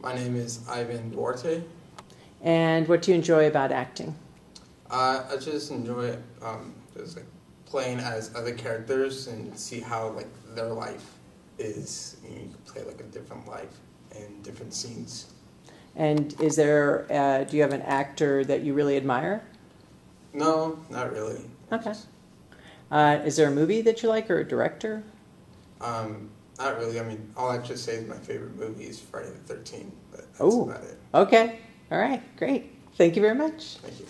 My name is Ivan Duarte. And what do you enjoy about acting? Uh, I just enjoy um, just like playing as other characters and see how like their life is. You, know, you can play like a different life in different scenes. And is there, uh, do you have an actor that you really admire? No, not really. Okay. Uh, is there a movie that you like or a director? Um, not really. I mean, all I just say is my favorite movie is Friday the Thirteenth, but that's Oh. about it. Okay. All right. Great. Thank you very much. Thank you.